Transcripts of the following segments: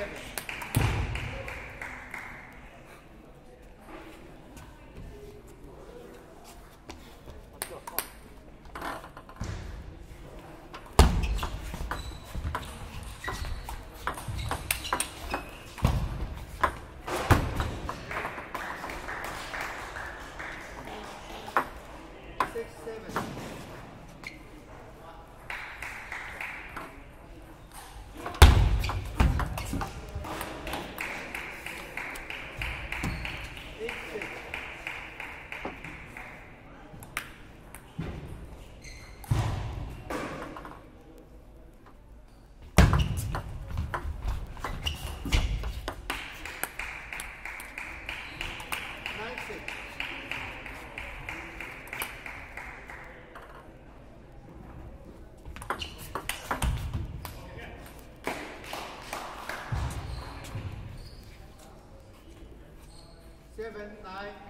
Nine seven. Six seven. Eight six. Nine six. Seven nine.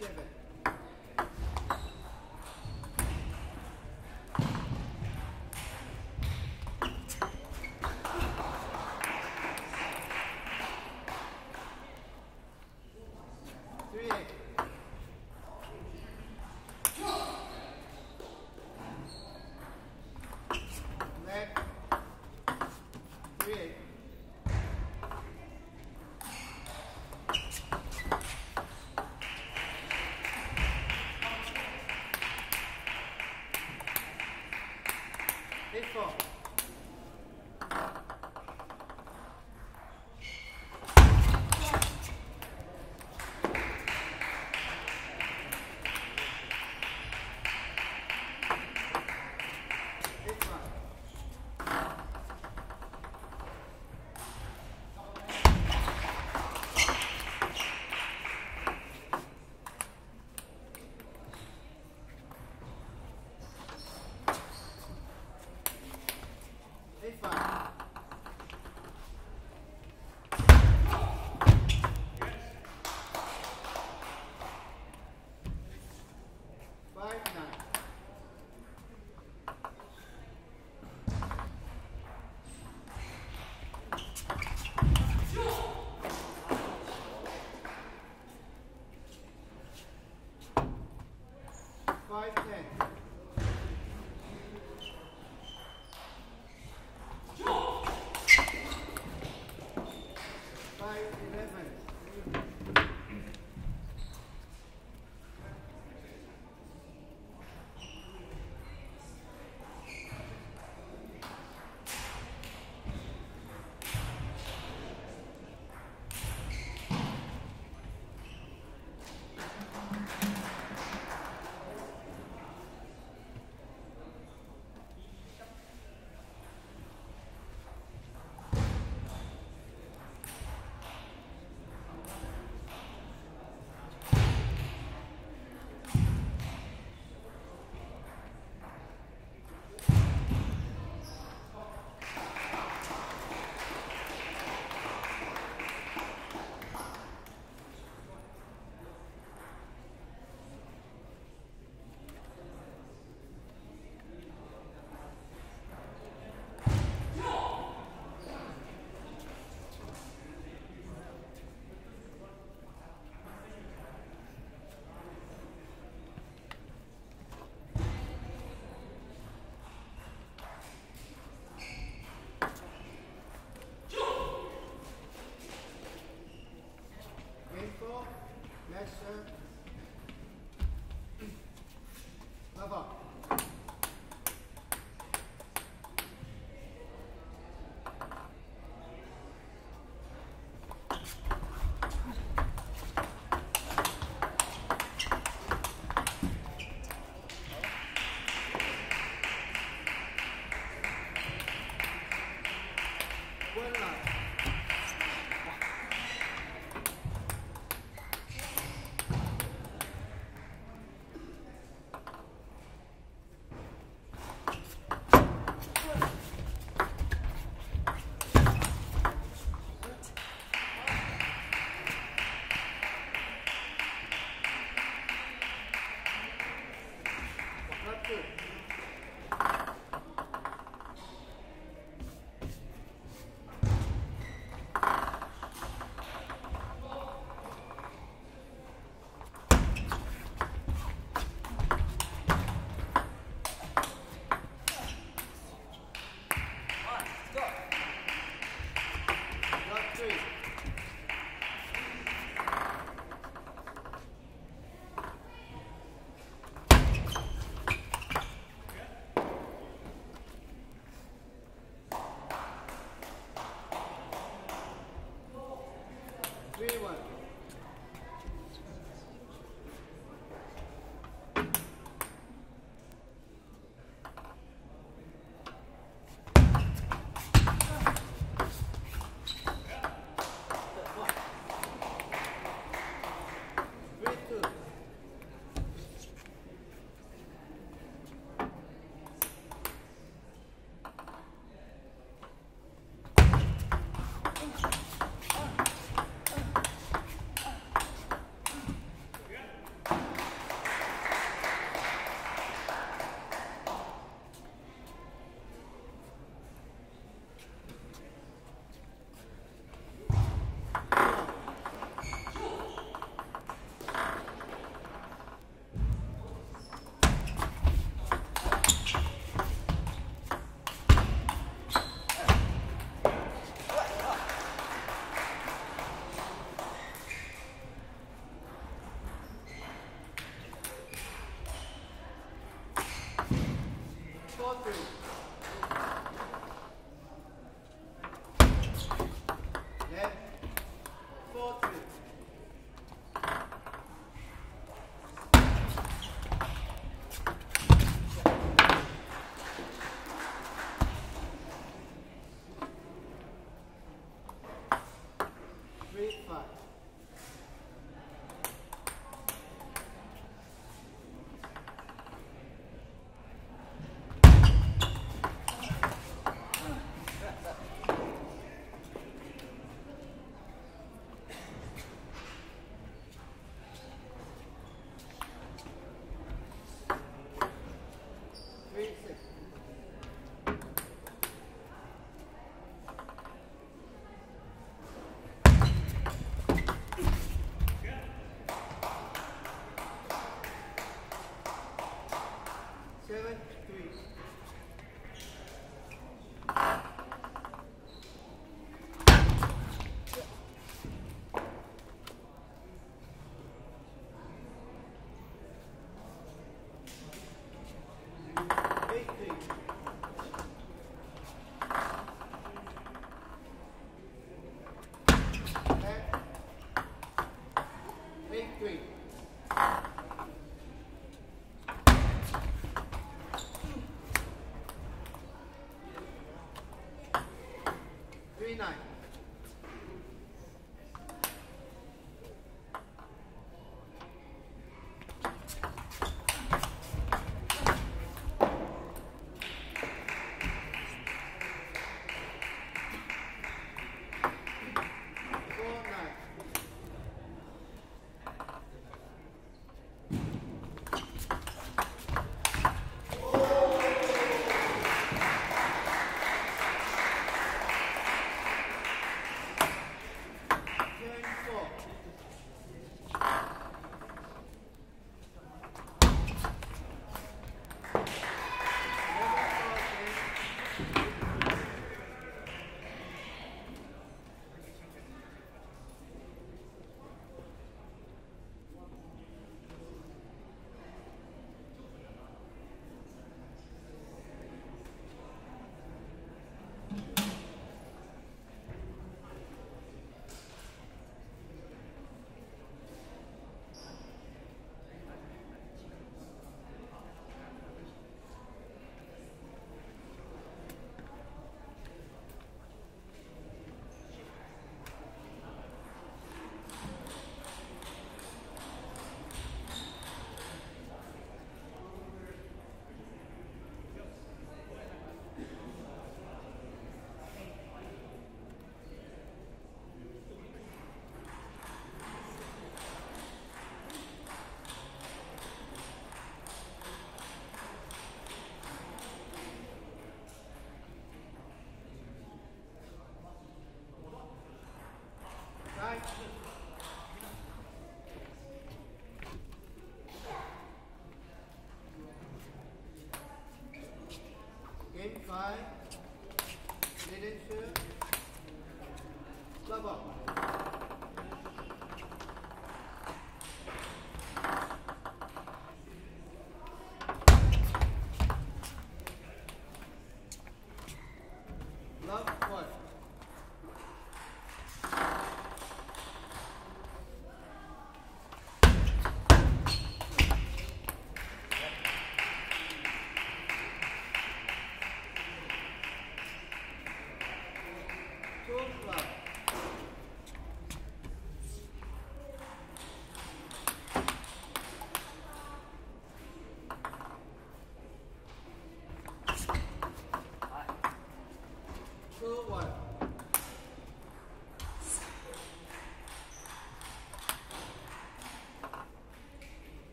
izquierda. action.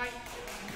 right.